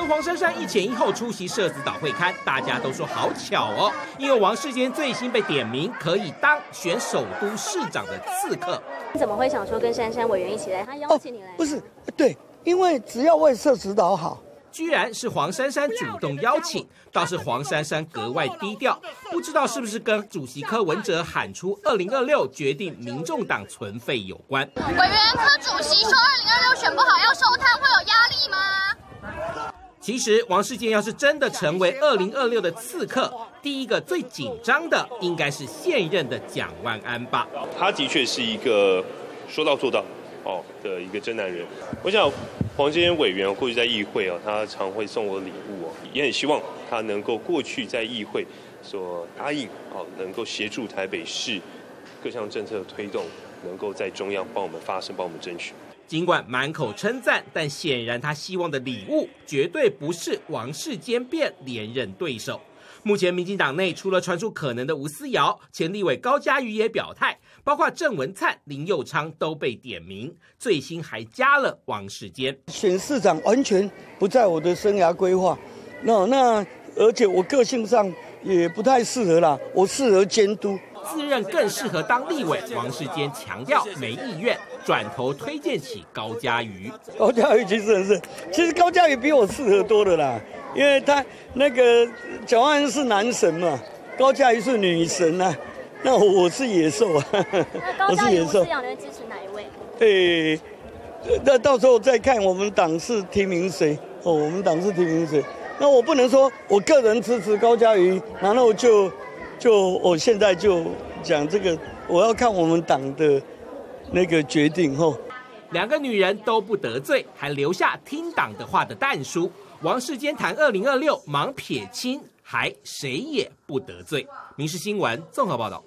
跟黄珊珊一前一后出席社子岛会刊，大家都说好巧哦，因为王世坚最新被点名可以当选首都市长的刺客。你怎么会想说跟珊珊委员一起来？他邀请你来？不是，对，因为只要为社子岛好。居然是黄珊珊主动邀请，倒是黄珊珊格外低调，不知道是不是跟主席柯文哲喊出二零二六决定民众党存废有关。委员柯主席说二零二六选不好？其实王世坚要是真的成为二零二六的刺客，第一个最紧张的应该是现任的蒋万安吧。他的确是一个说到做到。哦的一个真男人，我想黄坚委员过去在议会啊，他常会送我礼物哦，也很希望他能够过去在议会所答应哦，能够协助台北市各项政策的推动，能够在中央帮我们发声，帮我们争取。尽管满口称赞，但显然他希望的礼物绝对不是王世坚变连任对手。目前民进党内除了传出可能的吴思瑶，前立委高嘉瑜也表态，包括郑文灿、林佑昌都被点名，最新还加了王世坚。选市长完全不在我的生涯规划，那那而且我个性上也不太适合啦，我适合监督，自认更适合当立委。王世坚强调没意愿，转头推荐起高嘉瑜。高嘉瑜其实是，其实高嘉瑜比我适合多了啦。因为他那个蒋万安是男神嘛，高嘉瑜是女神呐，那我是野兽啊，我是野兽。两人支持哪一位？诶，那到时候再看我们党是提名谁哦，我们党是提名谁？那我不能说我个人支持高嘉瑜，然后就就我现在就讲这个，我要看我们党的那个决定哦。两个女人都不得罪，还留下听党的话的弹书。王世坚谈二零二六，忙撇清，还谁也不得罪。民事新闻综合报道。